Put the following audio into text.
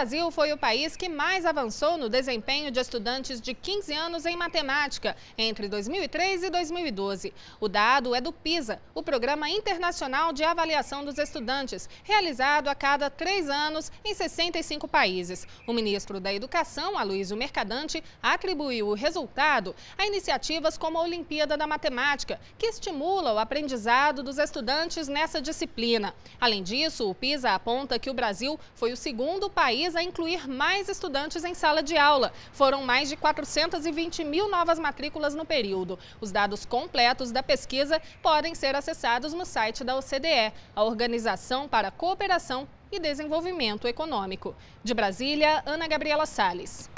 Brasil foi o país que mais avançou no desempenho de estudantes de 15 anos em matemática entre 2003 e 2012. O dado é do PISA, o Programa Internacional de Avaliação dos Estudantes, realizado a cada três anos em 65 países. O ministro da Educação, Aloysio Mercadante, atribuiu o resultado a iniciativas como a Olimpíada da Matemática, que estimula o aprendizado dos estudantes nessa disciplina. Além disso, o PISA aponta que o Brasil foi o segundo país a incluir mais estudantes em sala de aula. Foram mais de 420 mil novas matrículas no período. Os dados completos da pesquisa podem ser acessados no site da OCDE, a Organização para a Cooperação e Desenvolvimento Econômico. De Brasília, Ana Gabriela Salles.